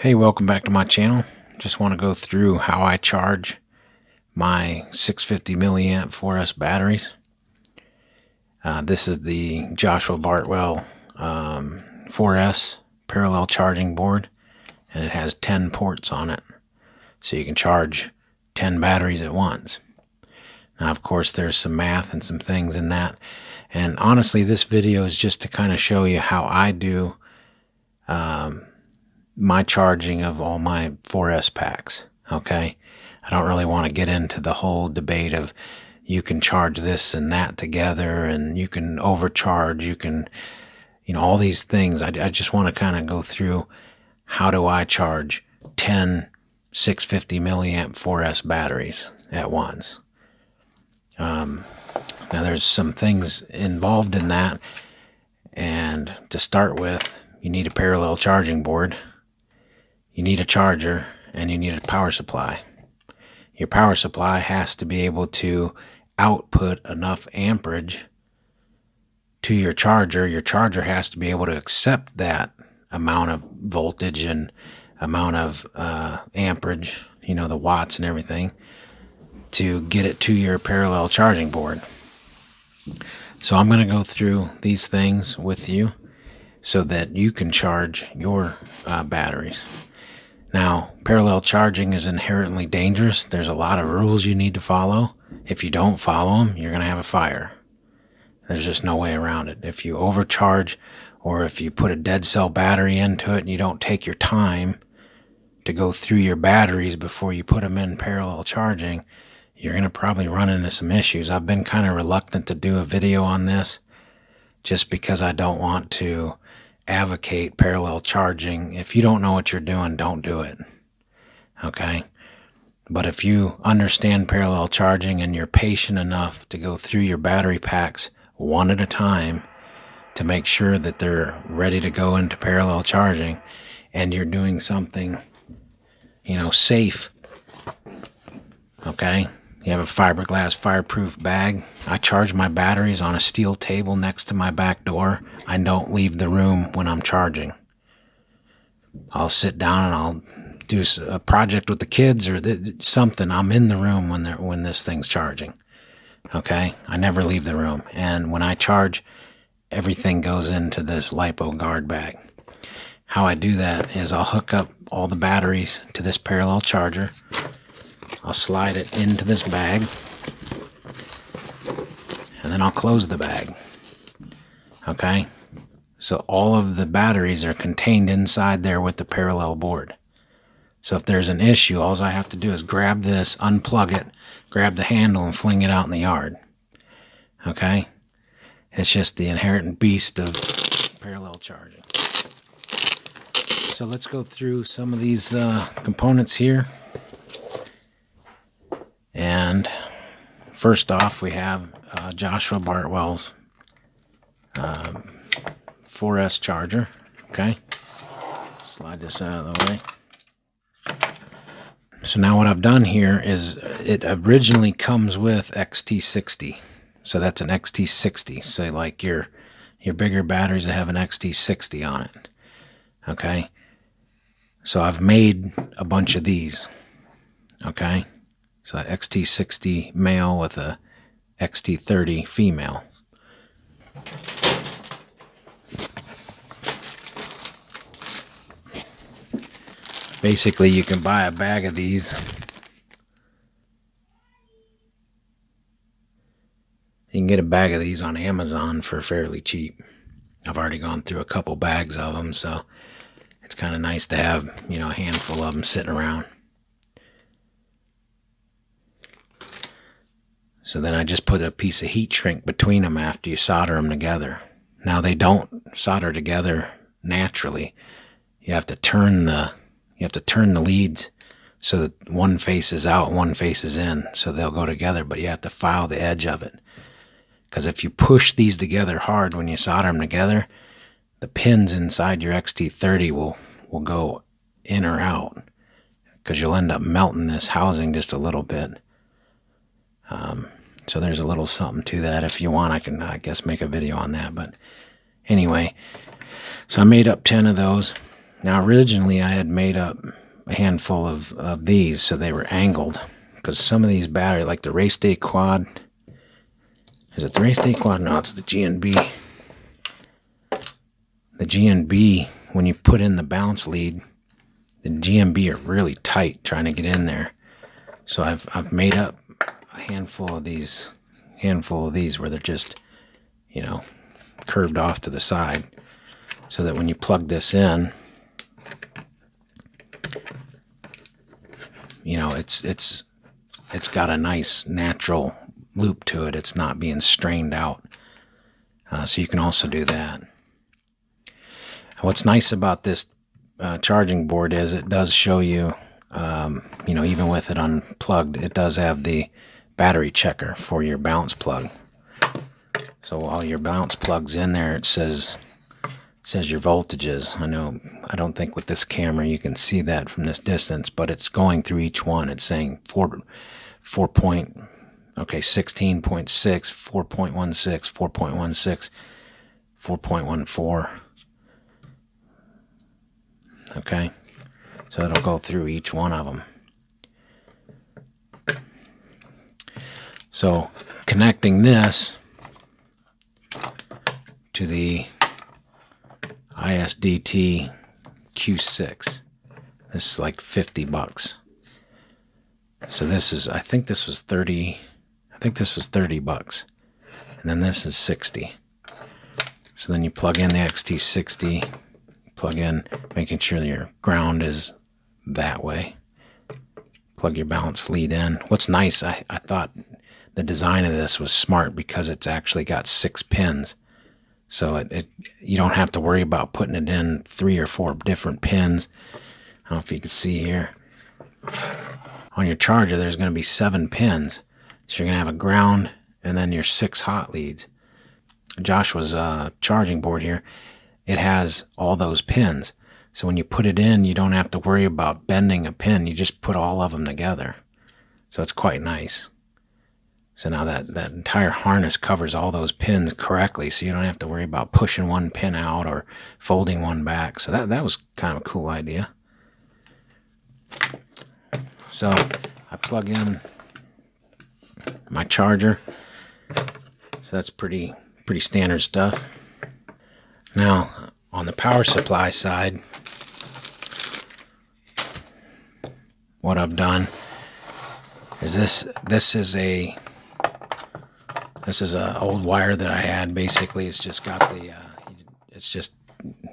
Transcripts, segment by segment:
Hey, welcome back to my channel. Just want to go through how I charge my 650 milliamp 4S batteries. Uh, this is the Joshua Bardwell um, 4S parallel charging board, and it has 10 ports on it. So you can charge 10 batteries at once. Now, of course, there's some math and some things in that. And honestly, this video is just to kind of show you how I do um, my charging of all my 4S packs. Okay. I don't really want to get into the whole debate of you can charge this and that together and you can overcharge, you can, you know, all these things. I, I just want to kind of go through how do I charge 10 650 milliamp 4S batteries at once. Um, now, there's some things involved in that. And to start with, you need a parallel charging board you need a charger and you need a power supply. Your power supply has to be able to output enough amperage to your charger. Your charger has to be able to accept that amount of voltage and amount of uh, amperage, you know, the watts and everything, to get it to your parallel charging board. So I'm going to go through these things with you so that you can charge your uh, batteries. Now, parallel charging is inherently dangerous. There's a lot of rules you need to follow. If you don't follow them, you're going to have a fire. There's just no way around it. If you overcharge or if you put a dead cell battery into it and you don't take your time to go through your batteries before you put them in parallel charging, you're going to probably run into some issues. I've been kind of reluctant to do a video on this just because I don't want to advocate parallel charging. If you don't know what you're doing, don't do it. Okay? But if you understand parallel charging and you're patient enough to go through your battery packs one at a time to make sure that they're ready to go into parallel charging and you're doing something, you know, safe, okay? You have a fiberglass fireproof bag. I charge my batteries on a steel table next to my back door. I don't leave the room when I'm charging. I'll sit down and I'll do a project with the kids or something. I'm in the room when they when this thing's charging. Okay? I never leave the room. And when I charge, everything goes into this LiPo guard bag. How I do that is I'll hook up all the batteries to this parallel charger I'll slide it into this bag and then I'll close the bag. Okay? So all of the batteries are contained inside there with the parallel board. So if there's an issue, all I have to do is grab this, unplug it, grab the handle, and fling it out in the yard. Okay? It's just the inherent beast of parallel charging. So let's go through some of these uh, components here. And first off, we have uh, Joshua Bardwell's um, 4S charger. Okay. Slide this out of the way. So now what I've done here is it originally comes with XT60. So that's an XT60. Say like your your bigger batteries that have an XT60 on it. Okay. So I've made a bunch of these. Okay. So XT60 male with a XT30 female. Basically, you can buy a bag of these. You can get a bag of these on Amazon for fairly cheap. I've already gone through a couple bags of them, so it's kind of nice to have, you know, a handful of them sitting around. So then I just put a piece of heat shrink between them after you solder them together. Now they don't solder together naturally. You have to turn the you have to turn the leads so that one faces out, one faces in, so they'll go together, but you have to file the edge of it. Because if you push these together hard when you solder them together, the pins inside your XT30 will, will go in or out because you'll end up melting this housing just a little bit. Um, so there's a little something to that. If you want, I can, I guess, make a video on that. But anyway, so I made up 10 of those. Now, originally, I had made up a handful of, of these so they were angled because some of these batteries, like the Race Day Quad, is it the Race Day Quad? No, it's the GNB. The GNB, when you put in the balance lead, the GNB are really tight trying to get in there. So I've, I've made up a handful of these, handful of these where they're just, you know, curved off to the side so that when you plug this in, you know, it's, it's, it's got a nice natural loop to it. It's not being strained out. Uh, so you can also do that. what's nice about this uh, charging board is it does show you, um, you know, even with it unplugged, it does have the battery checker for your balance plug. So while your balance plugs in there, it says says your voltages. I know I don't think with this camera you can see that from this distance, but it's going through each one. It's saying four four point okay 16.6, 4.16, 4.16, 4.14. Okay, so it'll go through each one of them. So connecting this to the ISDT Q6. This is like 50 bucks. So this is, I think this was 30, I think this was 30 bucks. And then this is 60. So then you plug in the XT60, plug in, making sure your ground is that way. Plug your balance lead in. What's nice, I, I thought the design of this was smart because it's actually got six pins. So it, it, you don't have to worry about putting it in three or four different pins. I don't know if you can see here. On your charger, there's going to be seven pins. So you're going to have a ground and then your six hot leads. Joshua's uh, charging board here, it has all those pins. So when you put it in, you don't have to worry about bending a pin. You just put all of them together. So it's quite nice. So now that, that entire harness covers all those pins correctly, so you don't have to worry about pushing one pin out or folding one back. So that, that was kind of a cool idea. So I plug in my charger. So that's pretty pretty standard stuff. Now on the power supply side, what I've done is this this is a this is a old wire that I had. Basically, it's just got the, uh, it's just,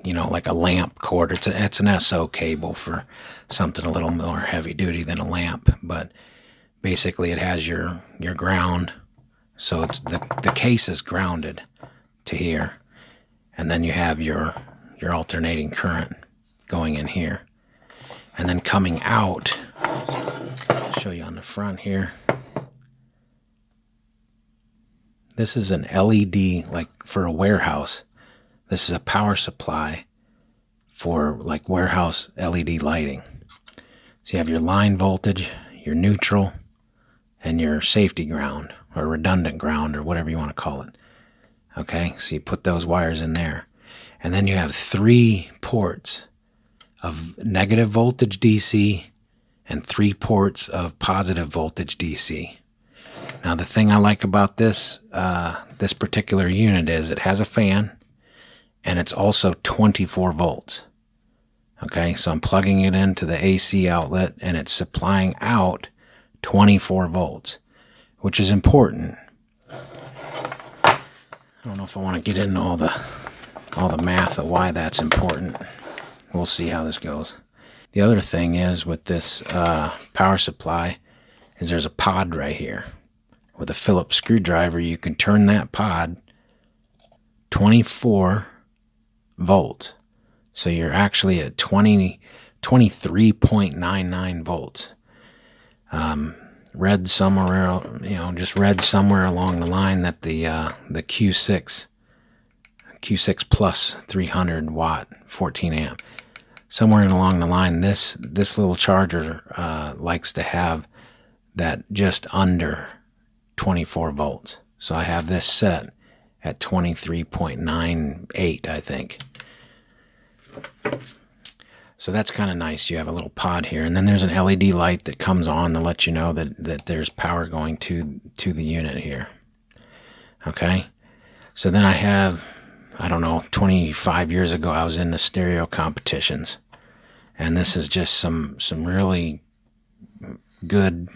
you know, like a lamp cord. It's a, it's an SO cable for something a little more heavy duty than a lamp. But basically, it has your your ground. So it's the the case is grounded to here, and then you have your your alternating current going in here, and then coming out. Show you on the front here. This is an LED, like for a warehouse. This is a power supply for like warehouse LED lighting. So you have your line voltage, your neutral, and your safety ground or redundant ground or whatever you want to call it. Okay, so you put those wires in there. And then you have three ports of negative voltage DC and three ports of positive voltage DC. Now the thing I like about this uh, this particular unit is it has a fan and it's also 24 volts. Okay, so I'm plugging it into the AC outlet and it's supplying out 24 volts, which is important. I don't know if I want to get into all the all the math of why that's important. We'll see how this goes. The other thing is with this uh, power supply is there's a pod right here with a Phillips screwdriver, you can turn that pod 24 volts. So you're actually at 20, 23.99 volts. Um, read somewhere, you know, just read somewhere along the line that the uh, the Q6 Q6 Plus 300 watt 14 amp somewhere along the line this this little charger uh, likes to have that just under 24 volts. So I have this set at 23.98, I think. So that's kind of nice. You have a little pod here, and then there's an LED light that comes on to let you know that, that there's power going to to the unit here. Okay, so then I have, I don't know, 25 years ago I was in the stereo competitions, and this is just some some really good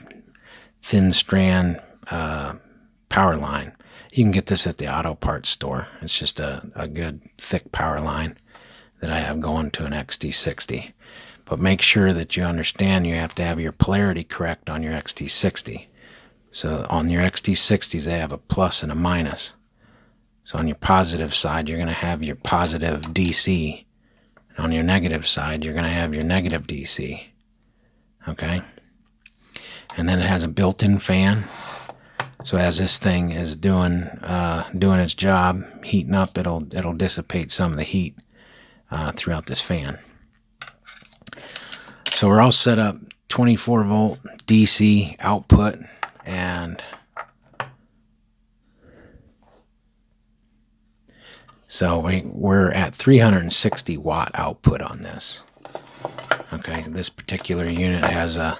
thin strand uh, power line. You can get this at the auto parts store. It's just a, a good thick power line that I have going to an XT60. But make sure that you understand you have to have your polarity correct on your XT60. So on your XT60s, they have a plus and a minus. So on your positive side, you're going to have your positive DC. And on your negative side, you're going to have your negative DC. Okay? And then it has a built-in fan. So as this thing is doing uh, doing its job, heating up, it'll it'll dissipate some of the heat uh, throughout this fan. So we're all set up 24 volt DC output and so we, we're at 360 watt output on this. Okay, this particular unit has a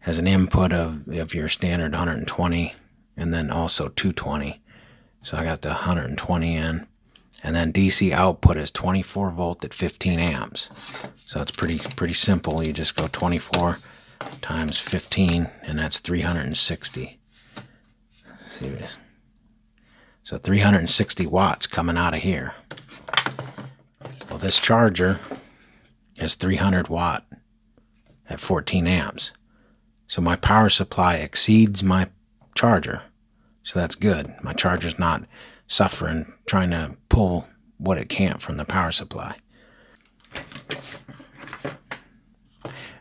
has an input of, of your standard 120 and then also 220. So I got the 120 in and then DC output is 24 volt at 15 amps. So it's pretty pretty simple. You just go 24 times 15, and that's 360. see, so 360 watts coming out of here. Well, this charger is 300 watt at 14 amps. So my power supply exceeds my charger. So that's good. My charger's not suffering trying to pull what it can't from the power supply.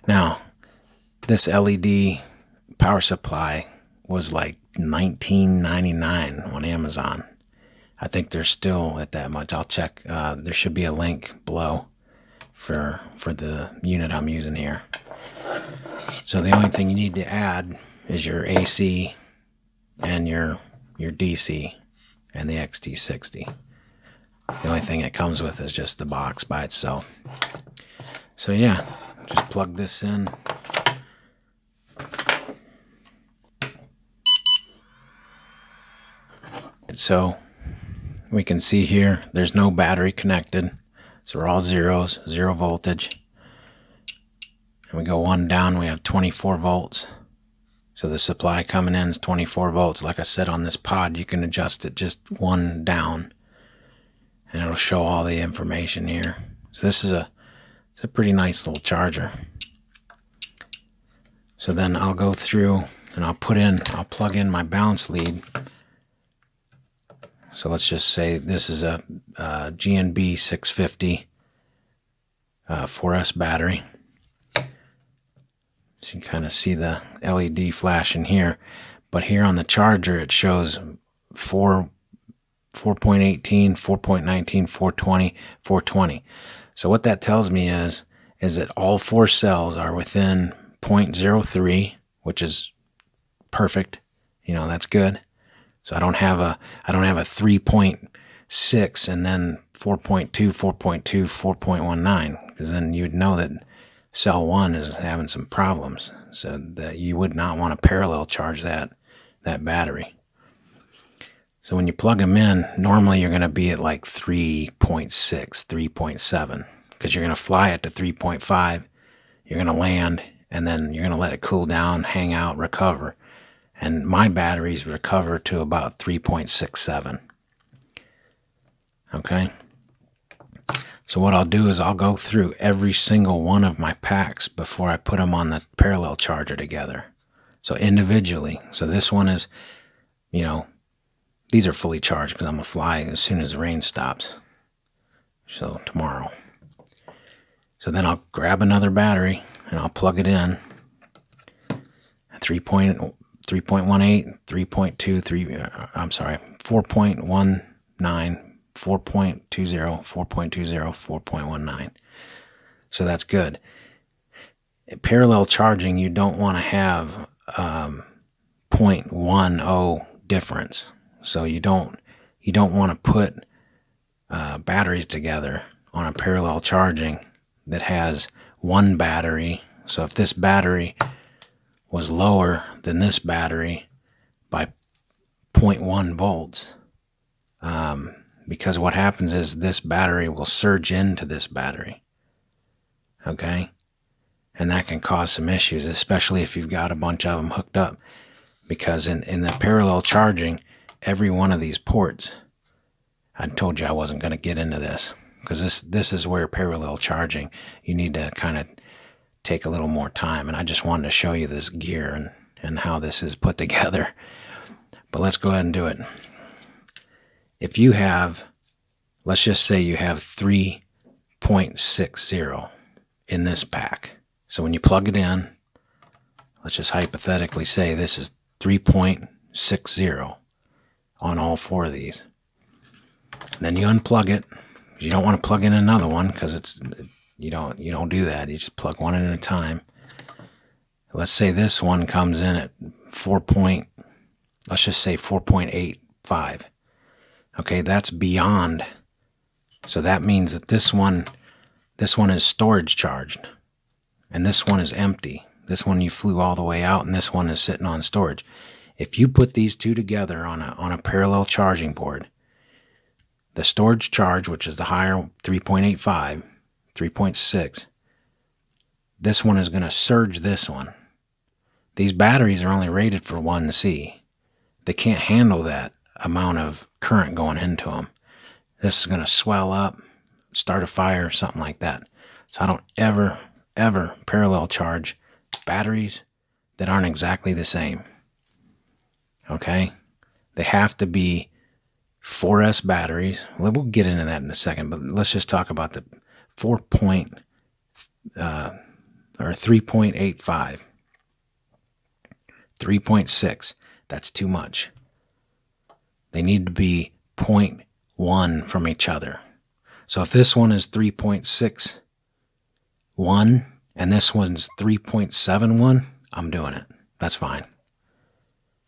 Now, this LED power supply was like 19.99 on Amazon. I think they're still at that much. I'll check. Uh, there should be a link below for for the unit I'm using here. So the only thing you need to add is your AC and your your DC and the XT60. The only thing it comes with is just the box by itself. So yeah, just plug this in. So we can see here, there's no battery connected. So we're all zeros, zero voltage. And we go one down, we have 24 volts. So the supply coming in is 24 volts. Like I said on this pod, you can adjust it just one down and it'll show all the information here. So this is a, it's a pretty nice little charger. So then I'll go through and I'll put in, I'll plug in my balance lead. So let's just say this is a, a GNB 650 uh, 4S battery. So you can kind of see the LED flashing here. But here on the charger, it shows 4, 4.18, 4.19, 420, 420. So what that tells me is, is that all four cells are within 0.03, which is perfect. You know, that's good. So I don't have a, I don't have a 3.6 and then 4.2, 4.2, 4.19, because then you'd know that cell one is having some problems. So that you would not want to parallel charge that, that battery. So when you plug them in, normally you're going to be at like 3.6, 3.7, because you're going to fly it to 3.5, you're going to land, and then you're going to let it cool down, hang out, recover. And my batteries recover to about 3.67. Okay? So what I'll do is I'll go through every single one of my packs before I put them on the parallel charger together. So individually. So this one is, you know, these are fully charged because I'm going to fly as soon as the rain stops. So tomorrow. So then I'll grab another battery and I'll plug it in. 3.3.18, 3.2, 3, uh, I'm sorry, 4.19 4.20, 4.20, 4.19. So that's good. Parallel charging, you don't want to have um, 0.10 difference. So you don't you don't want to put uh, batteries together on a parallel charging that has one battery. So if this battery was lower than this battery by 0.1 volts, um, because what happens is this battery will surge into this battery. Okay? And that can cause some issues, especially if you've got a bunch of them hooked up. Because in, in the parallel charging, every one of these ports, I told you I wasn't going to get into this because this this is where parallel charging you need to kind of take a little more time and I just wanted to show you this gear and and how this is put together but let's go ahead and do it if you have let's just say you have 3.60 in this pack so when you plug it in let's just hypothetically say this is 3.60 on all four of these and then you unplug it you don't want to plug in another one because it's you don't you don't do that. You just plug one in at a time. Let's say this one comes in at four point. Let's just say four point eight five. Okay, that's beyond. So that means that this one, this one is storage charged, and this one is empty. This one you flew all the way out, and this one is sitting on storage. If you put these two together on a on a parallel charging board, the storage charge, which is the higher 3.85, 3.6, this one is going to surge this one. These batteries are only rated for 1C. They can't handle that amount of current going into them. This is going to swell up, start a fire, something like that. So I don't ever, ever parallel charge batteries that aren't exactly the same. Okay? They have to be 4S batteries. We'll get into that in a second, but let's just talk about the 4 point uh, or 3.85. 3.6. That's too much. They need to be 0.1 from each other. So if this one is 3.61 and this one's 3.71, I'm doing it. That's fine.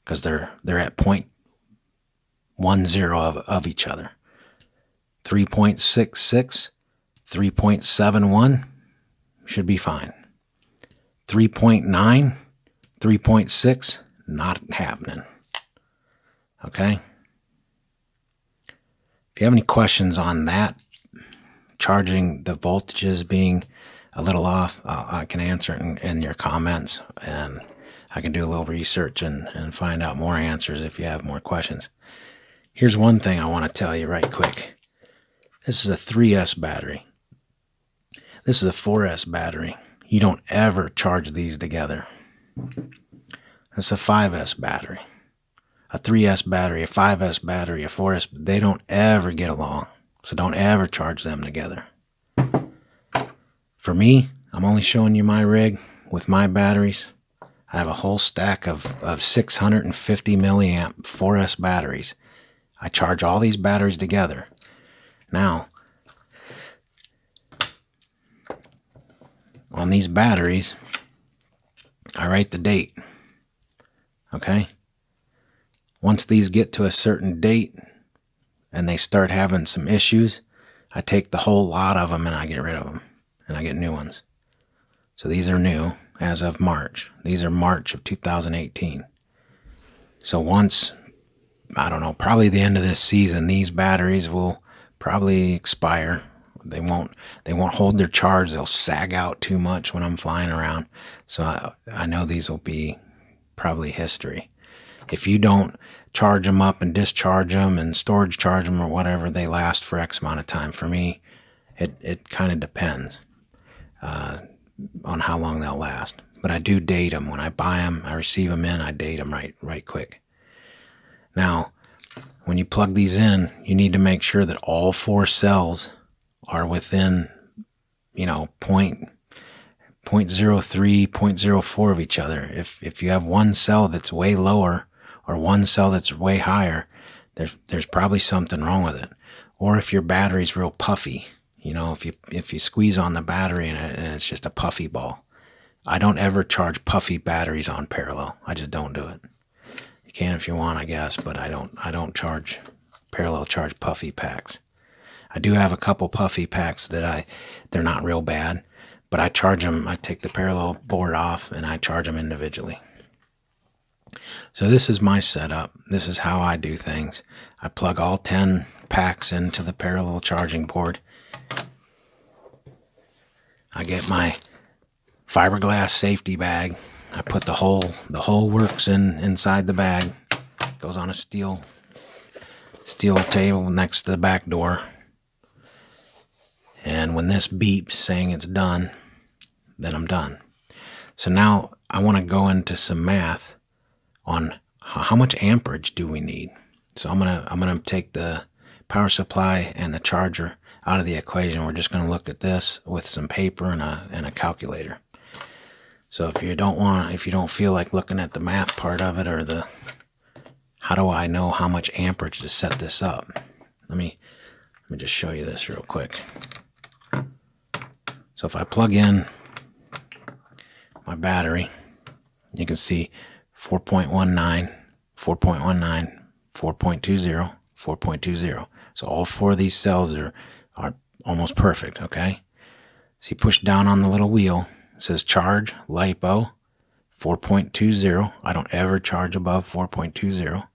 Because they're they're at 0.10 of, of each other. 3.66, 3.71 should be fine. 3.9, 3.6, not happening. Okay? You have any questions on that, charging the voltages being a little off, uh, I can answer in, in, your comments and I can do a little research and, and find out more answers if you have more questions. Here's one thing I want to tell you right quick. This is a 3S battery. This is a 4S battery. You don't ever charge these together. It's a 5S battery. A 3S battery, a 5S battery, a 4S, they don't ever get along. So don't ever charge them together. For me, I'm only showing you my rig with my batteries. I have a whole stack of, of 650 milliamp 4S batteries I charge all these batteries together. Now, on these batteries, I write the date. Okay? Once these get to a certain date and they start having some issues, I take the whole lot of them and I get rid of them and I get new ones. So these are new as of March. These are March of 2018. So once I don't know, probably the end of this season, these batteries will probably expire. They won't they won't hold their charge. They'll sag out too much when I'm flying around. So I, I know these will be probably history. If you don't charge them up and discharge them and storage charge them or whatever, they last for X amount of time. For me, it, it kind of depends uh, on how long they'll last. But I do date them. When I buy them, I receive them in, I date them right, right quick. Now, when you plug these in, you need to make sure that all four cells are within, you know, point, 0.03, 0.04 of each other. If, if you have one cell that's way lower or one cell that's way higher, there's, there's probably something wrong with it. Or if your battery's real puffy, you know, if you, if you squeeze on the battery and, it, and it's just a puffy ball. I don't ever charge puffy batteries on parallel. I just don't do it. You can if you want, I guess, but I don't. I don't charge parallel charge puffy packs. I do have a couple puffy packs that I they're not real bad, but I charge them, I take the parallel board off and I charge them individually. So this is my setup. This is how I do things. I plug all 10 packs into the parallel charging board. I get my fiberglass safety bag. I put the whole the whole works in inside the bag. Goes on a steel steel table next to the back door. And when this beeps saying it's done, then I'm done. So now I want to go into some math on how much amperage do we need. So I'm gonna I'm gonna take the power supply and the charger out of the equation. We're just gonna look at this with some paper and a and a calculator. So if you don't want if you don't feel like looking at the math part of it or the how do I know how much amperage to set this up? Let me let me just show you this real quick. So if I plug in my battery, you can see 4.19, 4.19, 4.20, 4.20. So all four of these cells are, are almost perfect, okay? So you push down on the little wheel, it says charge, LiPo, 4.20. I don't ever charge above 4.20.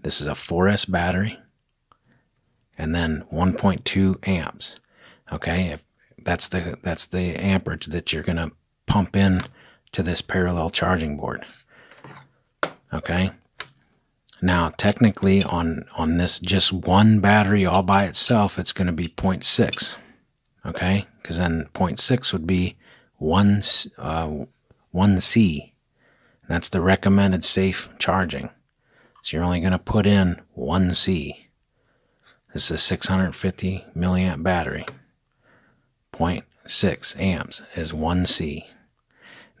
This is a 4S battery. And then 1.2 amps. Okay, if that's the that's the amperage that you're gonna pump in to this parallel charging board. Okay. Now, technically, on on this just one battery all by itself, it's going to be 0.6. Okay, because then 0.6 would be one uh, one C. That's the recommended safe charging. So you're only going to put in one C. This is a 650 milliamp battery. 0.6 amps is one C.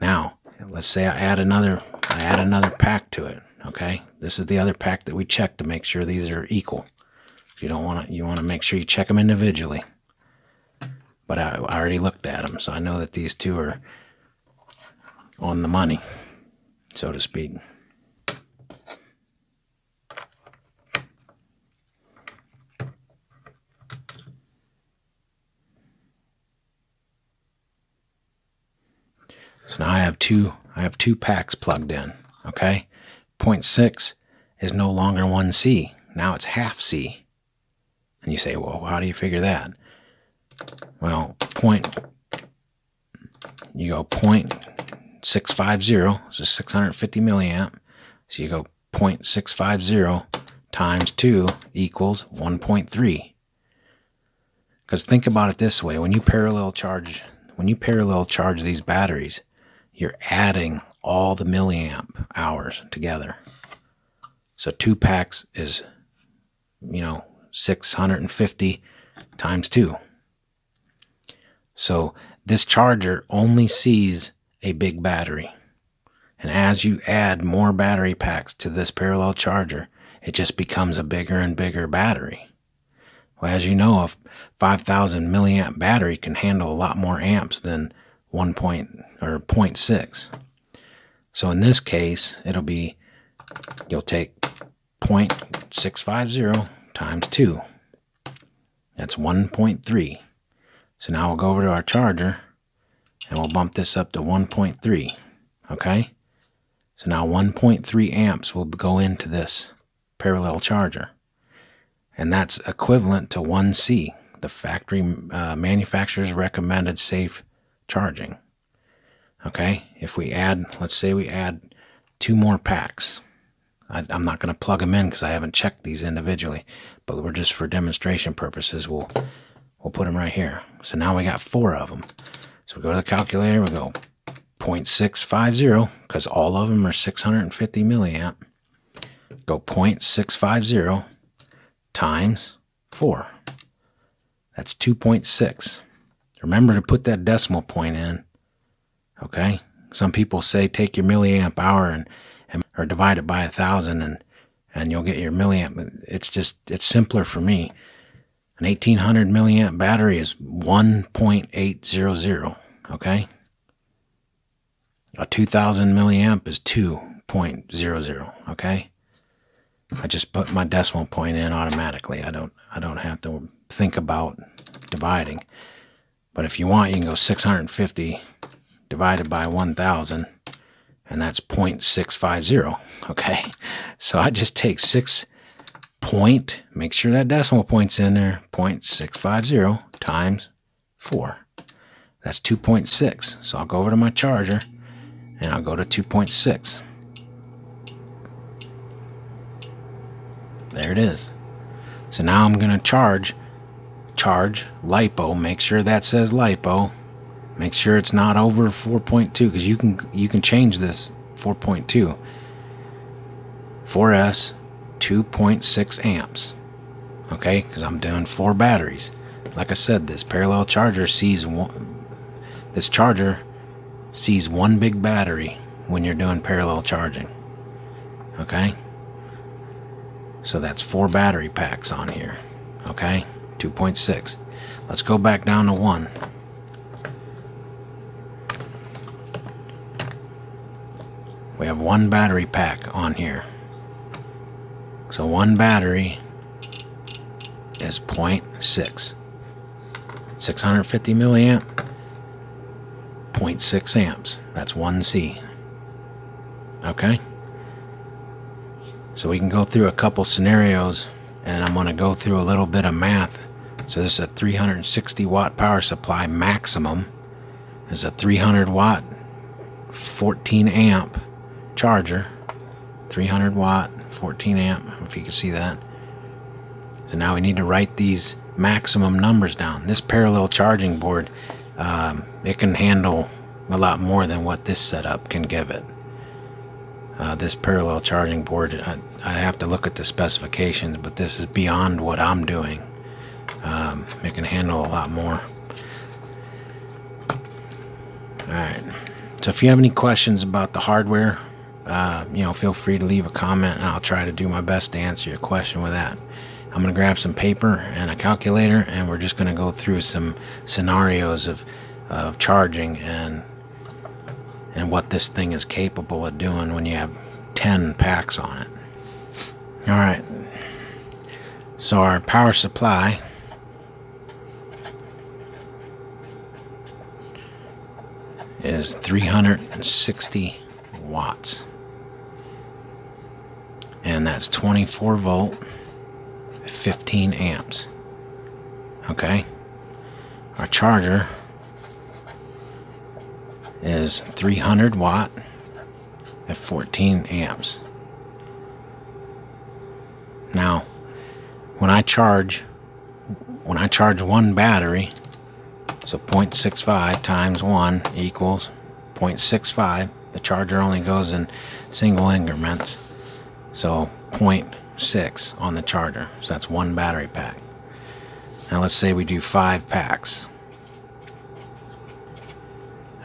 Now, let's say I add another I add another pack to it. Okay, this is the other pack that we check to make sure these are equal. You don't want to, you want to make sure you check them individually. But I, I already looked at them, so I know that these two are on the money, so to speak. So now I have two I have two packs plugged in. Okay. 0.6 is no longer 1C. Now it's half C. And you say, well, how do you figure that? Well, point, you go 0.650, this is 650 milliamp. So you go 0.650 times 2 equals 1.3. Because think about it this way, when you parallel charge, when you parallel charge these batteries, you're adding all the milliamp hours together. So two packs is, you know, 650 times two. So this charger only sees a big battery. And as you add more battery packs to this parallel charger, it just becomes a bigger and bigger battery. Well, as you know, a 5,000 milliamp battery can handle a lot more amps than 1 point or 0.6. So in this case, it'll be, you'll take 0.650 times 2. That's 1.3. So now we'll go over to our charger and we'll bump this up to 1.3. Okay? So now 1.3 amps will go into this parallel charger. And that's equivalent to 1C, the factory uh, manufacturer's recommended safe charging. Okay, if we add, let's say we add two more packs. I, am not going to plug them in because I haven't checked these individually, but we're just for demonstration purposes. We'll we'll put them right here. So now we got four of them. So we go to the calculator. We go 0.650 because all of them are 650 milliamp. Go 0.650 times four. That's 2.6. Remember to put that decimal point in. Okay? Some people say take your milliamp hour and, and or divide it by a thousand and and you'll get your milliamp. It's just it's simpler for me. An 1800 milliamp battery is 1.800. Okay? A 2000 milliamp is 2.00. Okay? I just put my decimal point in automatically. I don't I don't have to think about dividing. But if you want, you can go 650 divided by 1,000, and that's 0.650. Okay, so I just take six point, make sure that decimal point's in there, 0.650 times 4. That's 2.6. So I'll go over to my charger and I'll go to 2.6. There it is. So now I'm going to charge, charge LiPo. Make sure that says LiPo. Make sure it's not over 4.2 because you can you can change this 4.2. 4S 2.6 amps. Okay, because I'm doing four batteries. Like I said, this parallel charger sees one, this charger sees one big battery when you're doing parallel charging. Okay? So that's four battery packs on here. Okay? 2.6. Let's go back down to one. We have one battery pack on here. So one battery is 0.6. 650 milliamp, 0.6 amps. That's 1C. Okay? So we can go through a couple scenarios and I'm going to go through a little bit of math. So this is a 360 watt power supply maximum. Is a 300 watt 14 amp charger. 300 watt 14 amp if you can see that. So now we need to write these maximum numbers down. This parallel charging board, um, it can handle a lot more than what this setup can give it. Uh, this parallel charging board, I, I, have to look at the specifications, but this is beyond what I'm doing. Um, it can handle a lot more. Alright, so if you have any questions about the hardware, uh, you know, feel free to leave a comment and I'll try to do my best to answer your question with that. I'm going to grab some paper and a calculator and we're just going to go through some scenarios of, of charging and and what this thing is capable of doing when you have 10 packs on it. Alright, so our power supply is 360 watts. And that's 24 volt 15 amps. Okay? Our charger is 300 watt at 14 amps. Now when I charge when I charge one battery so 0.65 times 1 equals 0.65 the charger only goes in single increments so 0.6 on the charger. So that's one battery pack. Now let's say we do five packs.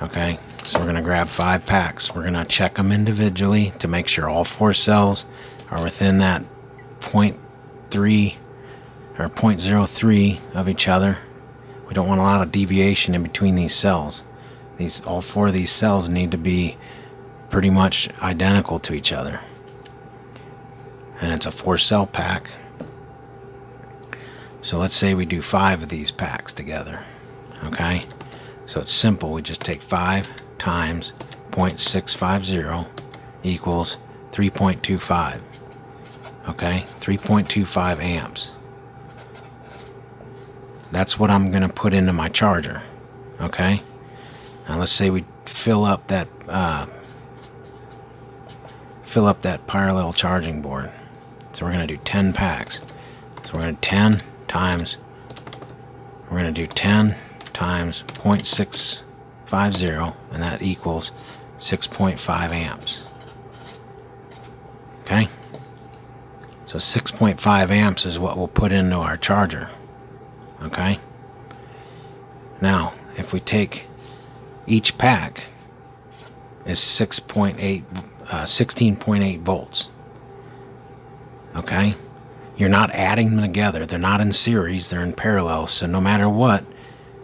Okay, so we're going to grab five packs. We're going to check them individually to make sure all four cells are within that 0.3 or 0.03 of each other. We don't want a lot of deviation in between these cells. These all four of these cells need to be pretty much identical to each other and it's a four cell pack. So let's say we do five of these packs together. Okay, so it's simple. We just take five times 0.650 equals 3.25. Okay, 3.25 amps. That's what I'm going to put into my charger. Okay, now let's say we fill up that uh, fill up that parallel charging board. So we're going to do 10 packs. So we're going to 10 times, we're going to do 10 times 0.650, and that equals 6.5 amps. Okay? So 6.5 amps is what we'll put into our charger. Okay? Now, if we take each pack is 6.8 uh, 16.8 volts okay? You're not adding them together. They're not in series, they're in parallel. So no matter what,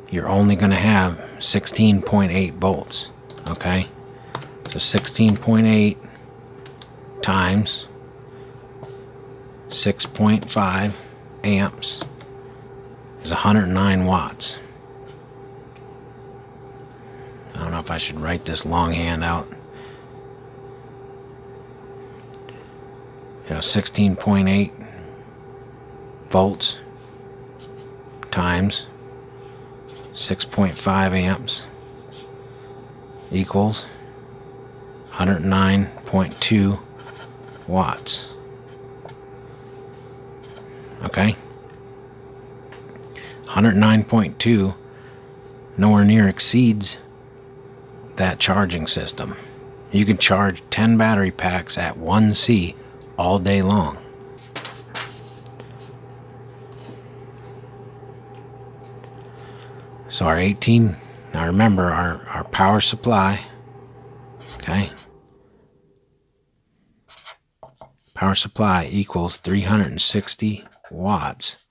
you're only going to have 16.8 volts, okay? So 16.8 times 6.5 amps is 109 watts. I don't know if I should write this longhand out. You know, 16.8 volts times 6.5 amps equals 109.2 watts. Okay? 109.2 nowhere near exceeds that charging system. You can charge 10 battery packs at 1C all day long. So our 18, now remember our, our power supply, okay? Power supply equals 360 watts,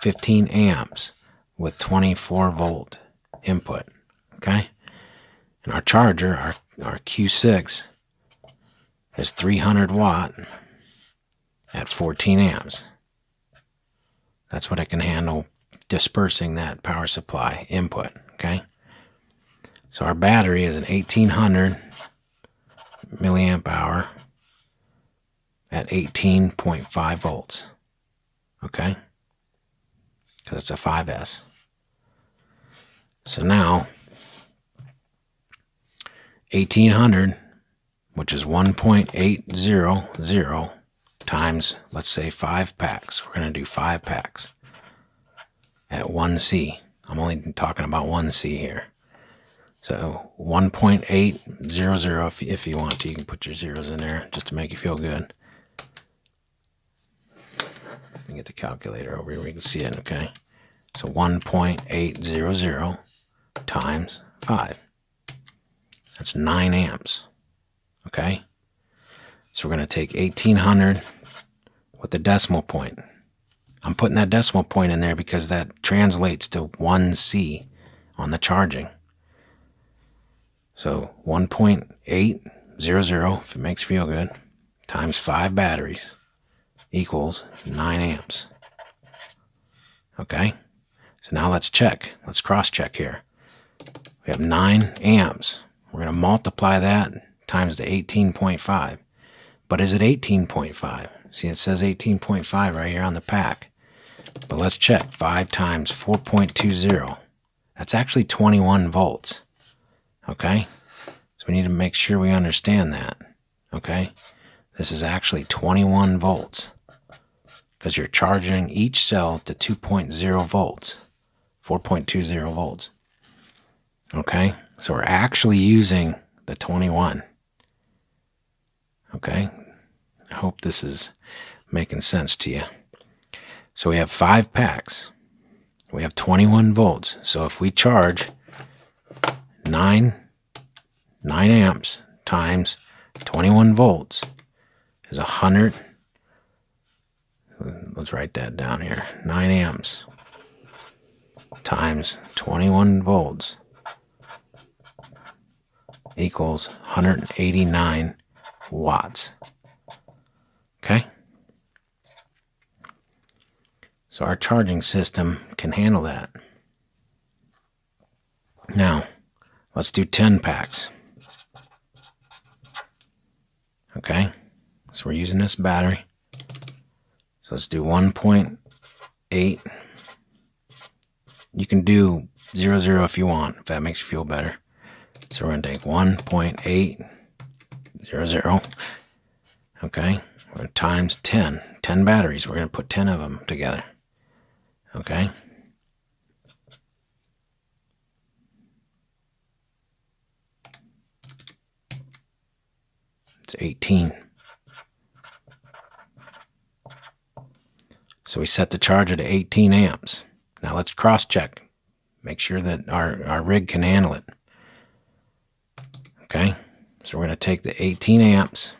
15 amps with 24 volt input, okay? And our charger, our, our Q6, is 300 watt at 14 amps. That's what it can handle dispersing that power supply input, okay? So our battery is an 1800 milliamp hour at 18.5 volts, okay? Because it's a 5S. So now, 1800, which is 1.800 times, let's say, five packs. We're going to do five packs at 1C. I'm only talking about 1C here. So 1.800 if, if you want to. You can put your zeros in there just to make you feel good. Let me get the calculator over here. We can see it, okay? So 1.800 times 5. That's 9 amps. Okay? So we're going to take 1800 with the decimal point. I'm putting that decimal point in there because that translates to 1C on the charging. So 1.800, if it makes you feel good, times 5 batteries equals 9 amps. Okay? So now let's check. Let's cross check here. We have 9 amps. We're going to multiply that times the 18.5. But is it 18.5? See, it says 18.5 right here on the pack. But let's check. 5 times 4.20. That's actually 21 volts. Okay? So we need to make sure we understand that. Okay? This is actually 21 volts. Because you're charging each cell to 2.0 volts. 4.20 volts. Okay? So we're actually using the 21. Okay? I hope this is making sense to you. So we have five packs. We have 21 volts. So if we charge 9, 9 amps times 21 volts is 100. Let's write that down here. 9 amps times 21 volts equals 189 watts. Okay? So our charging system can handle that. Now, let's do 10 packs. Okay? So we're using this battery. So let's do 1.8. You can do 0, 0 if you want, if that makes you feel better. So we're going to take 1.800. Okay. We're going to times 10. 10 batteries. We're going to put 10 of them together. Okay. It's 18. So we set the charger to 18 amps. Now let's cross check. Make sure that our, our rig can handle it. Okay, so we're going to take the 18 amps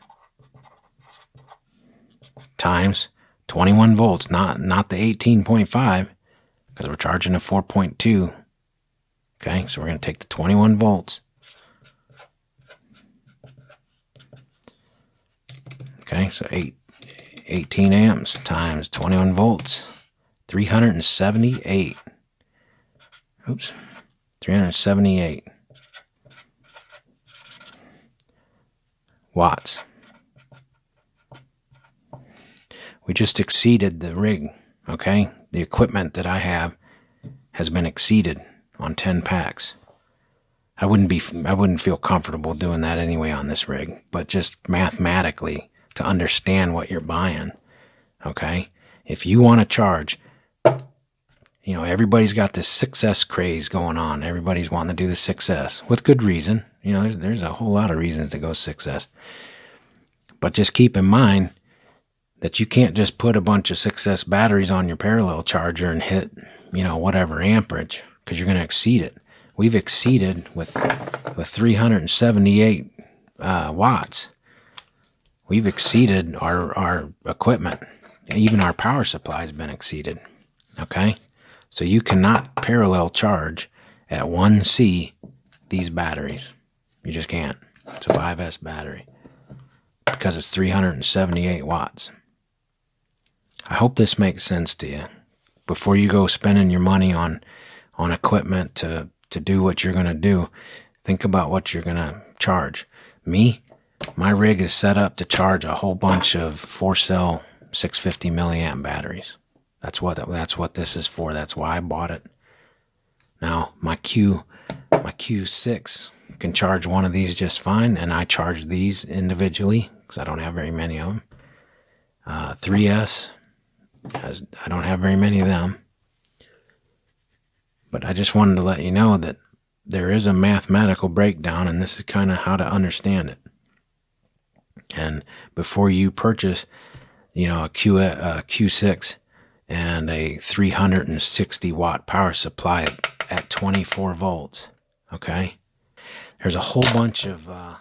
times 21 volts, not, not the 18.5, because we're charging a 4.2. Okay, so we're going to take the 21 volts. Okay, so eight, 18 amps times 21 volts, 378. Oops, 378. watts. We just exceeded the rig, okay? The equipment that I have has been exceeded on 10 packs. I wouldn't be I wouldn't feel comfortable doing that anyway on this rig, but just mathematically to understand what you're buying, okay? If you want to charge you know, everybody's got this 6S craze going on. Everybody's wanting to do the 6S with good reason. You know, there's, there's a whole lot of reasons to go 6S. But just keep in mind that you can't just put a bunch of 6S batteries on your parallel charger and hit, you know, whatever amperage because you're going to exceed it. We've exceeded with with 378 uh, watts. We've exceeded our our equipment. Even our power supply has been exceeded. Okay. So you cannot parallel charge at 1C these batteries. You just can't. It's a 5S battery because it's 378 watts. I hope this makes sense to you. Before you go spending your money on on equipment to to do what you're going to do, think about what you're going to charge. Me, my rig is set up to charge a whole bunch of four cell 650 milliamp batteries. That's what that's what this is for. That's why I bought it. Now my Q my Q6 can charge one of these just fine, and I charge these individually because I don't have very many of them. Uh, 3S, I don't have very many of them. But I just wanted to let you know that there is a mathematical breakdown, and this is kind of how to understand it. And before you purchase, you know, a Q a Q6 and a 360 watt power supply at 24 volts. Okay, there's a whole bunch of uh,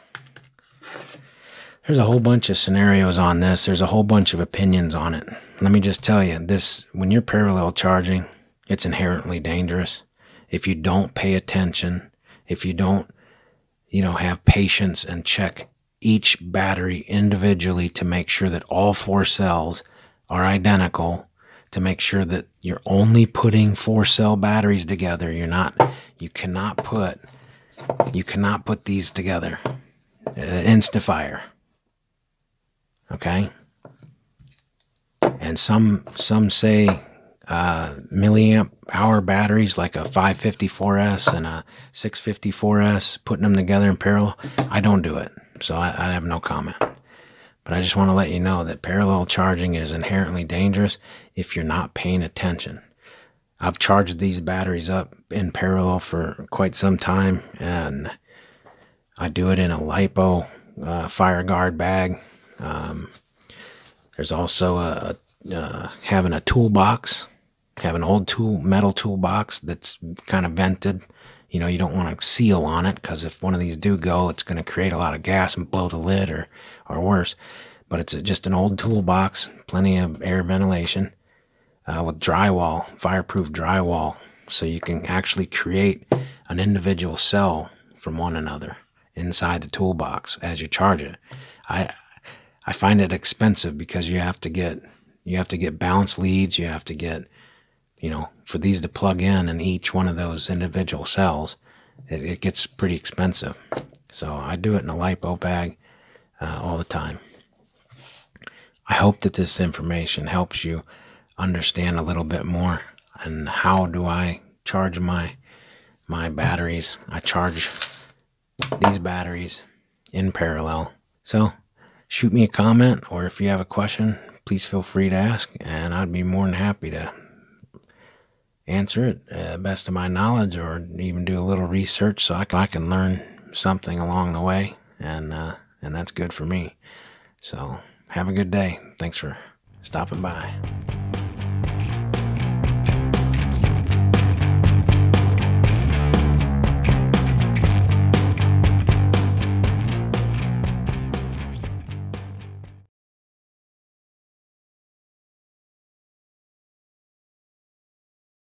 there's a whole bunch of scenarios on this. There's a whole bunch of opinions on it. Let me just tell you this: when you're parallel charging, it's inherently dangerous. If you don't pay attention, if you don't, you know, have patience and check each battery individually to make sure that all four cells are identical to make sure that you're only putting four cell batteries together. You're not, you cannot put, you cannot put these together. Uh, Instafire. Okay. And some, some say, uh, milliamp hour batteries like a 554S and a 654S, putting them together in parallel. I don't do it. So I, I have no comment. But I just want to let you know that parallel charging is inherently dangerous if you're not paying attention. I've charged these batteries up in parallel for quite some time, and I do it in a LiPo uh, fire guard bag. Um, there's also a, a uh, having a toolbox, have an old tool metal toolbox that's kind of vented. You know, you don't want to seal on it because if one of these do go, it's going to create a lot of gas and blow the lid or, or worse. But it's just an old toolbox, plenty of air ventilation uh, with drywall, fireproof drywall, so you can actually create an individual cell from one another inside the toolbox as you charge it. I I find it expensive because you have to get you have to get balance leads, you have to get you know for these to plug in in each one of those individual cells, it, it gets pretty expensive. So I do it in a lipo bag uh, all the time. I hope that this information helps you understand a little bit more and how do I charge my my batteries. I charge these batteries in parallel. So shoot me a comment or if you have a question, please feel free to ask and I'd be more than happy to answer it uh, best of my knowledge or even do a little research so I can, I can learn something along the way and uh, and that's good for me. So have a good day. Thanks for stopping by.